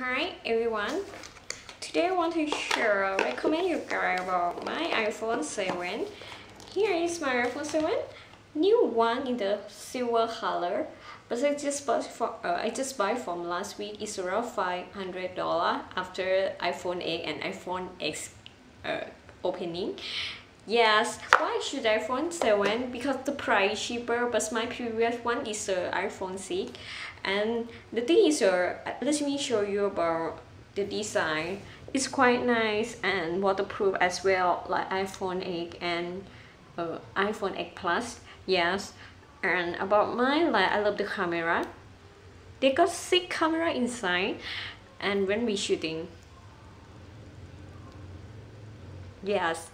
Hi everyone. Today I want to share, recommend you guys about my iPhone 7. Here is my iPhone 7, new one in the silver color. But I just bought for uh, I just buy from last week. It's around five hundred dollar after iPhone 8 and iPhone X uh, opening. Yes, why should iPhone 7? Because the price cheaper, but my previous one is uh, iPhone 6. And the thing is, uh, let me show you about the design. It's quite nice and waterproof as well, like iPhone 8 and uh, iPhone 8 Plus. Yes, and about mine, like I love the camera. They got six camera inside, and when we shooting, yes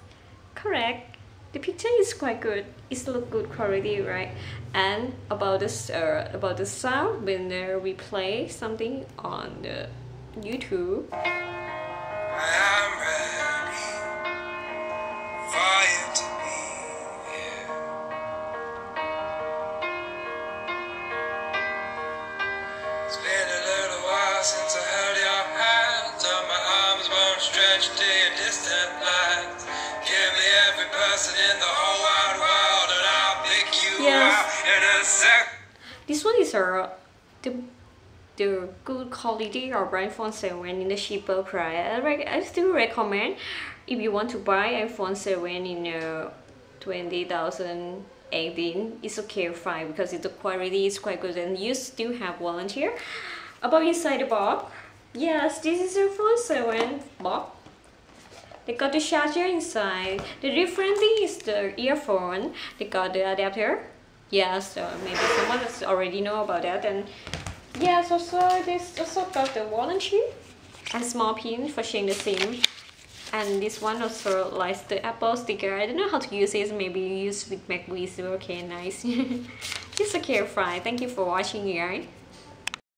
correct. The picture is quite good. It's look good quality right? And about this uh, about the sound when uh, we play something on the youtube. Since yes. This one is a the the good quality of iPhone 7 in the cheaper price. I, I still recommend if you want to buy iPhone 7 in uh, a 20,018 it's okay fine because the quality is quite good and you still have volunteer about inside the box yes this is a phone 7 box they got the charger inside. The different thing is the earphone. They got the adapter. Yes so maybe someone has already know about that. And yes also this also got the warranty and small pin for sharing the sim. And this one also likes the apple sticker. I don't know how to use it maybe you use with macbook okay nice. It's okay fine thank you for watching guys